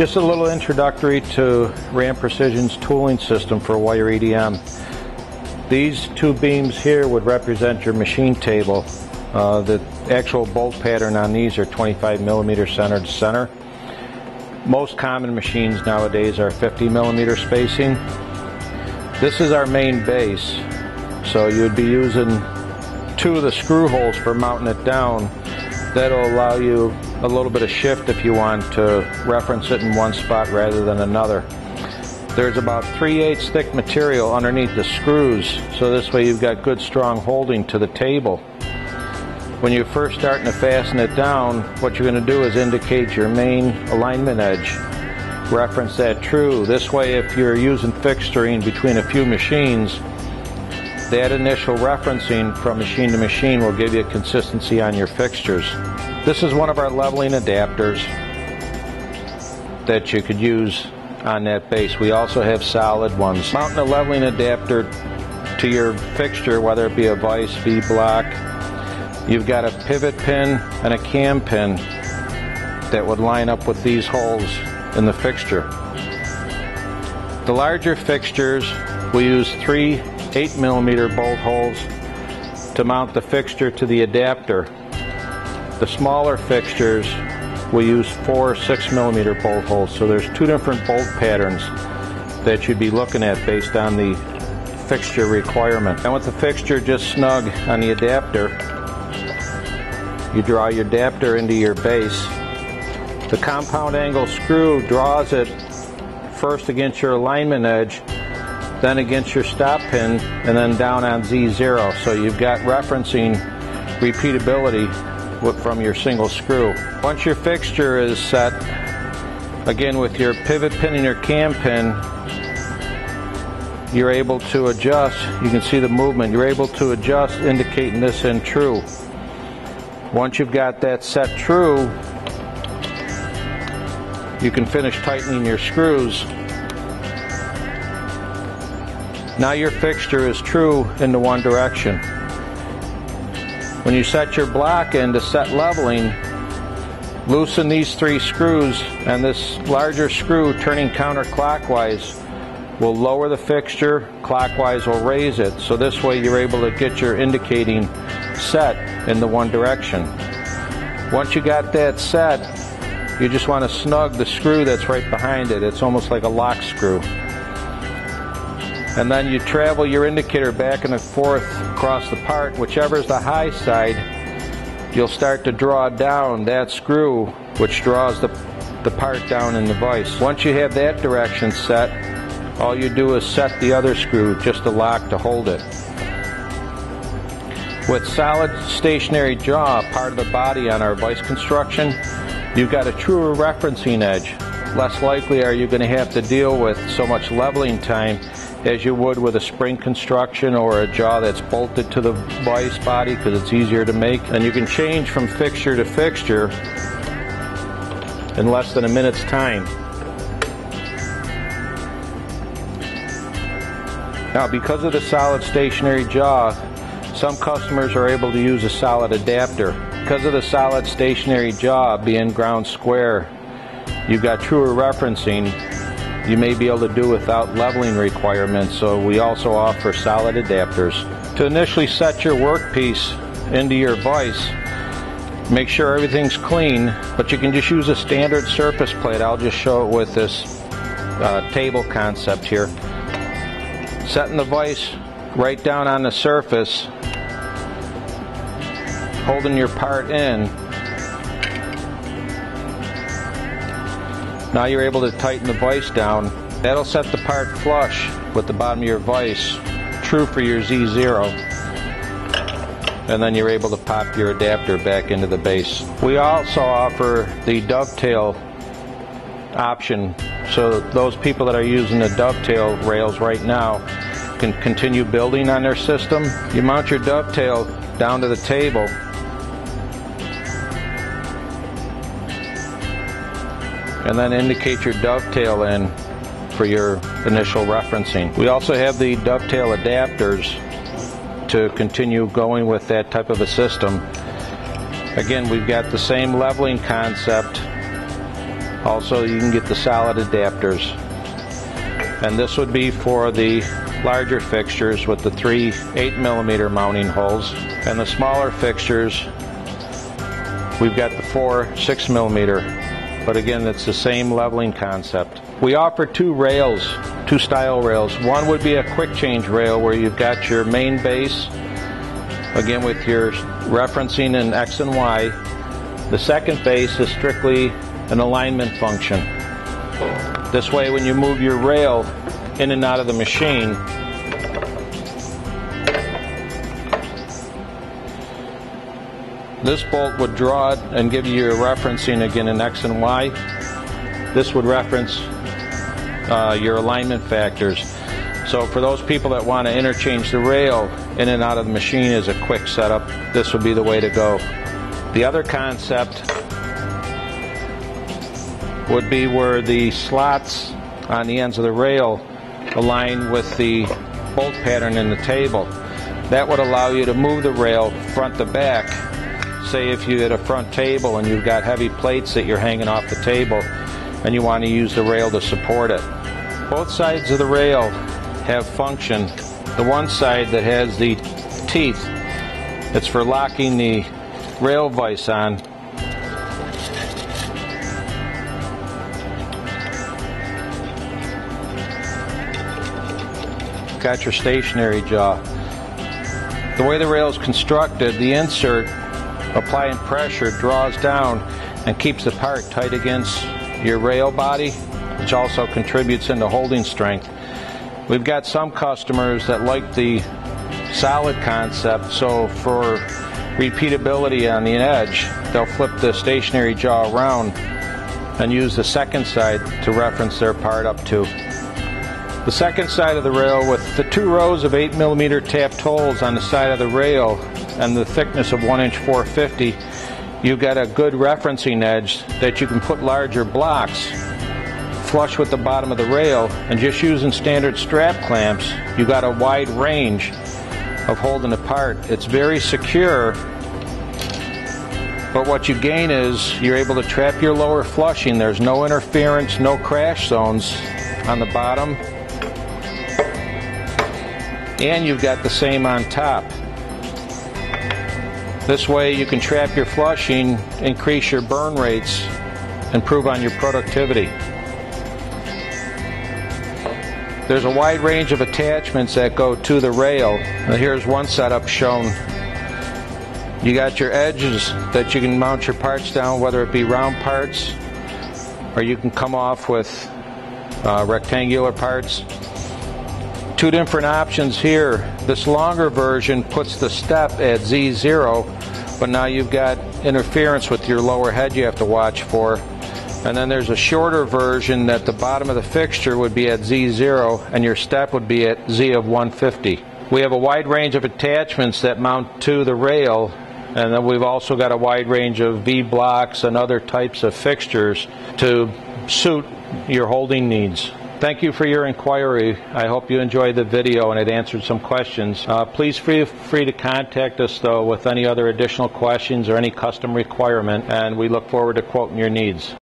Just a little introductory to Ram Precision's tooling system for wire EDM. These two beams here would represent your machine table. Uh, the actual bolt pattern on these are 25 millimeter center to center. Most common machines nowadays are 50 millimeter spacing. This is our main base, so you'd be using two of the screw holes for mounting it down. That'll allow you a little bit of shift if you want to reference it in one spot rather than another. There's about 3 8 thick material underneath the screws, so this way you've got good strong holding to the table. When you're first starting to fasten it down, what you're going to do is indicate your main alignment edge. Reference that true. This way, if you're using fixturing between a few machines, that initial referencing from machine to machine will give you consistency on your fixtures. This is one of our leveling adapters that you could use on that base. We also have solid ones. Mounting a leveling adapter to your fixture, whether it be a vise, V-block, you've got a pivot pin and a cam pin that would line up with these holes in the fixture. The larger fixtures, we use three 8 millimeter bolt holes to mount the fixture to the adapter. The smaller fixtures we use four 6 millimeter bolt holes. So there's two different bolt patterns that you'd be looking at based on the fixture requirement. And with the fixture just snug on the adapter, you draw your adapter into your base. The compound angle screw draws it first against your alignment edge, then against your stop pin, and then down on Z0. So you've got referencing repeatability from your single screw. Once your fixture is set, again with your pivot pin and your cam pin, you're able to adjust. You can see the movement. You're able to adjust indicating this in true. Once you've got that set true, you can finish tightening your screws. Now your fixture is true in the one direction. When you set your block in to set leveling, loosen these three screws and this larger screw turning counterclockwise will lower the fixture, clockwise will raise it. So this way you're able to get your indicating set in the one direction. Once you got that set, you just want to snug the screw that's right behind it. It's almost like a lock screw. And then you travel your indicator back and forth across the part, whichever is the high side, you'll start to draw down that screw, which draws the, the part down in the vise. Once you have that direction set, all you do is set the other screw, just a lock to hold it. With solid stationary jaw, part of the body on our vise construction, you've got a truer referencing edge. Less likely are you going to have to deal with so much leveling time as you would with a spring construction or a jaw that's bolted to the vice body because it's easier to make. And you can change from fixture to fixture in less than a minute's time. Now, because of the solid stationary jaw, some customers are able to use a solid adapter. Because of the solid stationary jaw being ground square, you've got truer referencing. You may be able to do without leveling requirements, so we also offer solid adapters. To initially set your workpiece into your vise, make sure everything's clean, but you can just use a standard surface plate. I'll just show it with this uh, table concept here. Setting the vise right down on the surface holding your part in. Now you're able to tighten the vise down. That'll set the part flush with the bottom of your vise, true for your Z0. And then you're able to pop your adapter back into the base. We also offer the dovetail option so those people that are using the dovetail rails right now can continue building on their system. You mount your dovetail down to the table and then indicate your dovetail in for your initial referencing. We also have the dovetail adapters to continue going with that type of a system. Again, we've got the same leveling concept Also, you can get the solid adapters. And this would be for the larger fixtures with the three 8 millimeter mounting holes. And the smaller fixtures, we've got the four 6 millimeter. But again, it's the same leveling concept. We offer two rails, two style rails. One would be a quick change rail where you've got your main base, again with your referencing in X and Y. The second base is strictly an alignment function. This way when you move your rail in and out of the machine, this bolt would draw it and give you your referencing again in X and Y. This would reference uh, your alignment factors. So for those people that want to interchange the rail in and out of the machine as a quick setup, this would be the way to go. The other concept would be where the slots on the ends of the rail align with the bolt pattern in the table. That would allow you to move the rail front to back. Say if you had a front table and you've got heavy plates that you're hanging off the table and you want to use the rail to support it. Both sides of the rail have function. The one side that has the teeth, it's for locking the rail vise on got your stationary jaw. The way the rail is constructed, the insert applying pressure draws down and keeps the part tight against your rail body, which also contributes into holding strength. We've got some customers that like the solid concept, so for repeatability on the edge, they'll flip the stationary jaw around and use the second side to reference their part up to. The second side of the rail with the two rows of 8 millimeter tapped holes on the side of the rail and the thickness of 1 inch 450, you've got a good referencing edge that you can put larger blocks flush with the bottom of the rail and just using standard strap clamps, you've got a wide range of holding apart. It's very secure, but what you gain is you're able to trap your lower flushing. There's no interference, no crash zones on the bottom and you've got the same on top. This way you can trap your flushing, increase your burn rates, improve on your productivity. There's a wide range of attachments that go to the rail. Now here's one setup shown. You got your edges that you can mount your parts down, whether it be round parts or you can come off with uh, rectangular parts two different options here. This longer version puts the step at Z0, but now you've got interference with your lower head you have to watch for. And then there's a shorter version that the bottom of the fixture would be at Z0 and your step would be at Z of 150. We have a wide range of attachments that mount to the rail and then we've also got a wide range of V blocks and other types of fixtures to suit your holding needs. Thank you for your inquiry. I hope you enjoyed the video and it answered some questions. Uh, please feel free to contact us though with any other additional questions or any custom requirement and we look forward to quoting your needs.